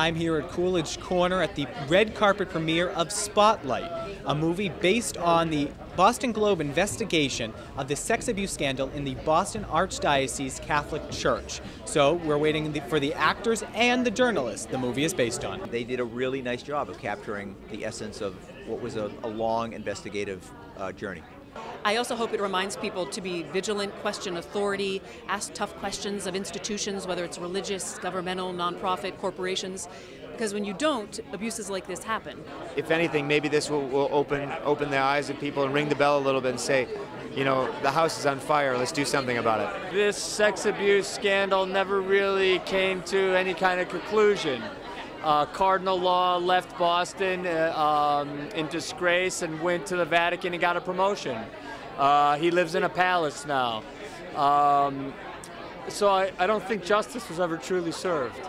I'm here at Coolidge Corner at the red carpet premiere of Spotlight, a movie based on the Boston Globe investigation of the sex abuse scandal in the Boston Archdiocese Catholic Church. So we're waiting for the actors and the journalists the movie is based on. They did a really nice job of capturing the essence of what was a, a long investigative uh, journey. I also hope it reminds people to be vigilant, question authority, ask tough questions of institutions, whether it's religious, governmental, nonprofit, corporations, because when you don't, abuses like this happen. If anything, maybe this will, will open open the eyes of people and ring the bell a little bit and say, you know, the house is on fire, let's do something about it. This sex abuse scandal never really came to any kind of conclusion. Uh, Cardinal Law left Boston uh, um, in disgrace and went to the Vatican and got a promotion. Uh, he lives in a palace now. Um, so I, I don't think justice was ever truly served.